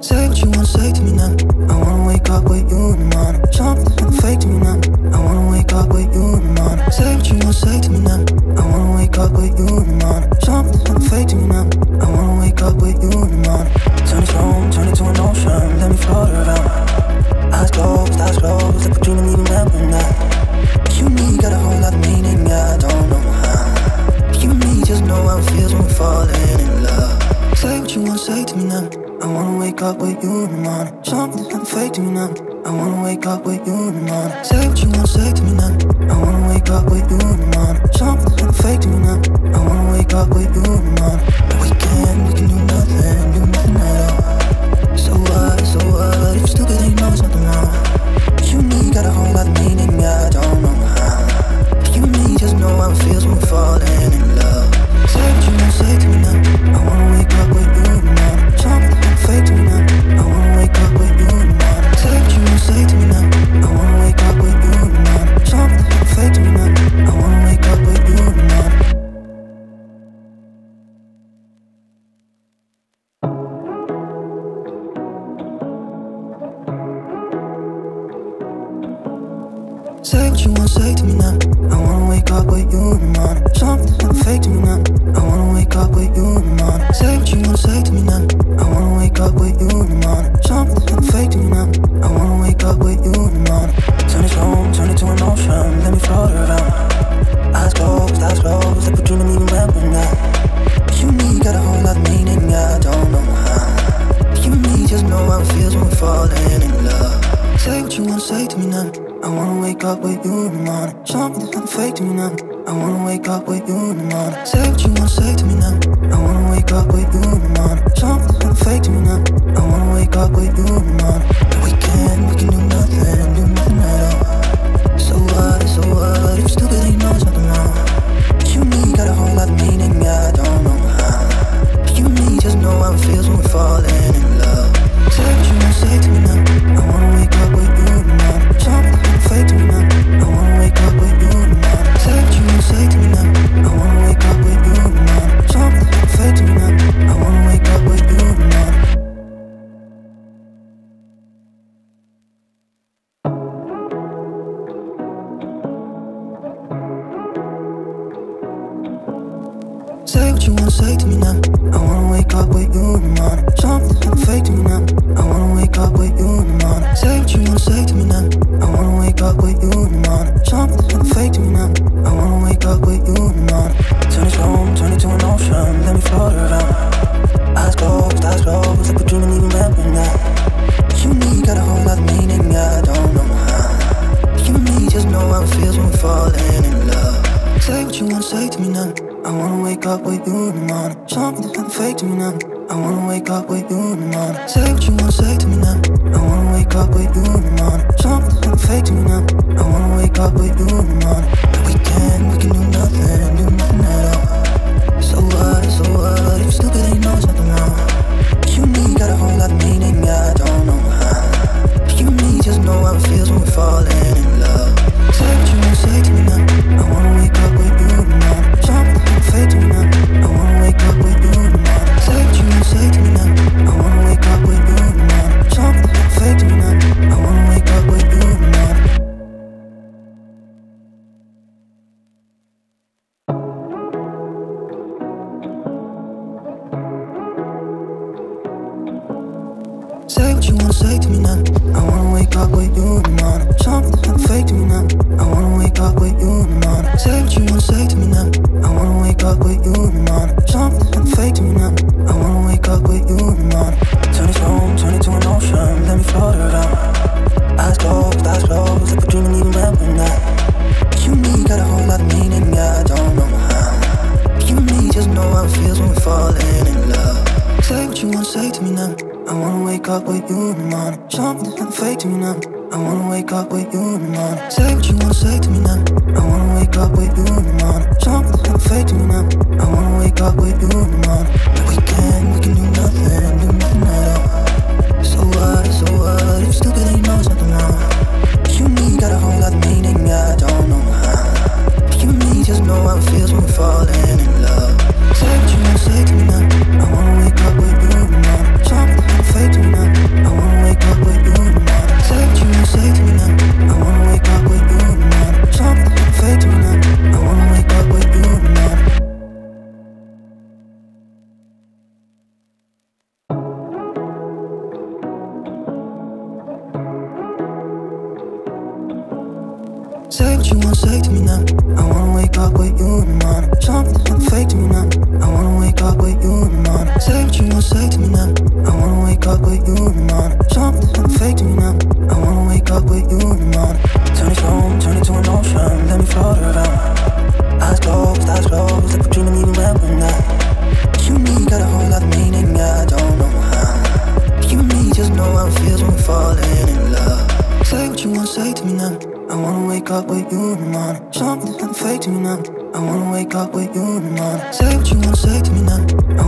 Say what you wanna say to me now. I wanna wake up with you in the morning. Something fake to me now. I wanna wake up with you in the morning. Say what you wanna say to me now. I wanna wake up with you in the morning. Something fake to me now. I wanna wake up with you in the morning. Turn this room, turn it to an ocean. Let me float around. Say wanna me now. I wanna wake up with you in the morning. Something happened fake to me now. I wanna wake up with you in the morning. Say what you wanna say to me now. I wanna wake up with you in the morning. Something happened fake to me now. I wanna wake Say what you wanna say to me now. I wanna wake up with you in the morning. Something fake to me now. I wanna wake up with you in the morning. Wake up with you in the morning. Something happened fake to me now. I wanna wake up with you in the morning. Say what you wanna say to me now. I wanna wake up with you in the morning. Something happened fake to me now. I wanna wake up with you in the morning. You wanna say to me now. I wanna wake up with you in the morning. Something happened fake to me now. I wanna wake up with you in the morning. Say what you wanna say to me now. I wanna I wanna wake up with you in the morning. Say what you wanna say to me now. I wanna wake up with you in the morning. Something happened fake to me now. I wanna wake up with you in the morning. We can, we can do nothing, do nothing at Say what you wanna say to me now. I wanna wake up with you in the morning. Something happened fake to me now. I wanna wake up with you in the morning. Say what you wanna say to me now. I wanna wake up with you in the morning. Something happened fake to me now. I wanna wake up with you in the morning. Turn this room, turn it to an ocean. Let me float around. Eyes closed, eyes closed. Like we're dreaming, even remember that. You and me got a whole lot of meaning, yeah, I don't know how. You and me just know how it feels when we're falling in love. Say what you wanna say to me now. I wanna wake up with you in the morning. Something happened fake to me now. I wanna wake up with you in the morning. Say what you wanna say to me now. I wanna wake up with you in the morning. Something happened fake to me now. I wanna wake up with you in the morning. We can, we can do nothing, do nothing at all. So what, so what? say what you wanna say to me now. I wanna wake up with you in the morning. Something's not fake to me now. I wanna wake up with you in the morning. Say what you wanna say to me now. I wanna wake up with you in the morning. say to me now? I wanna wake up with you in the morning. Something that fake to me now. I wanna wake up with you in the morning. Say what you wanna say to me now. I